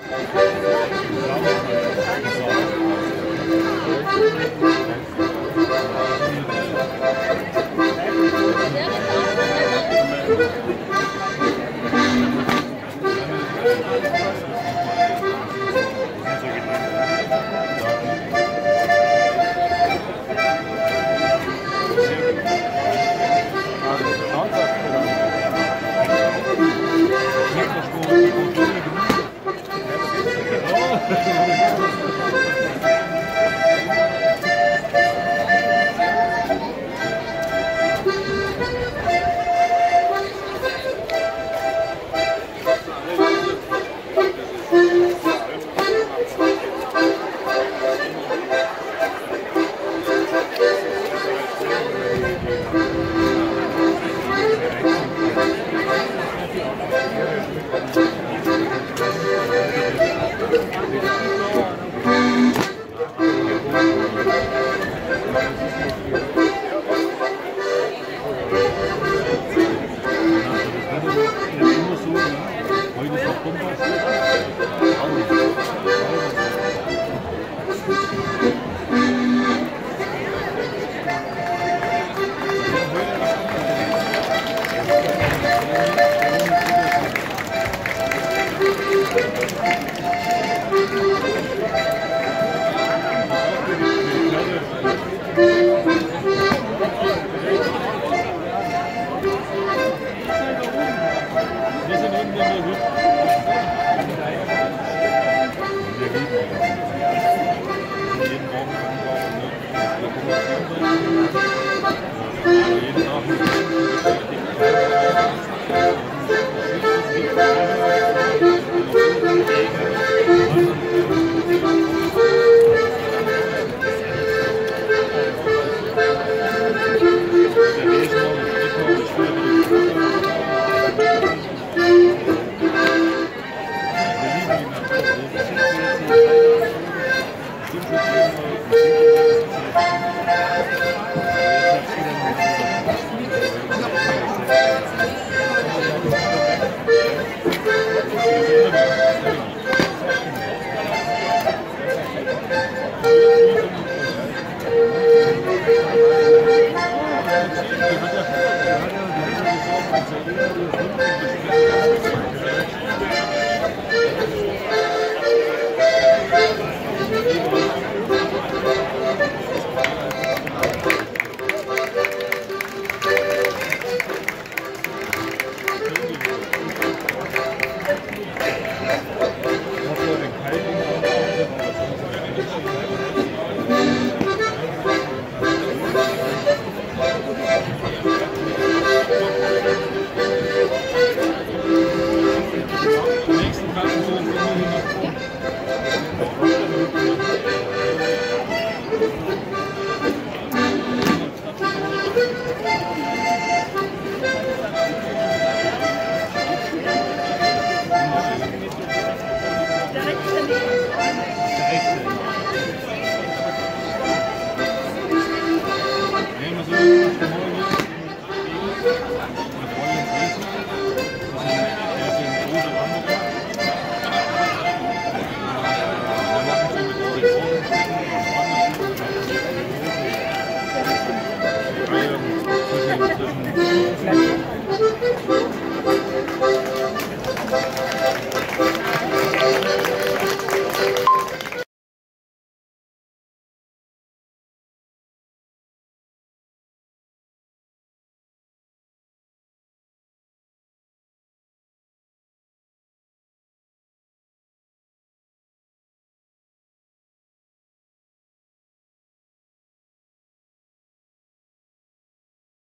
Thank Daneben.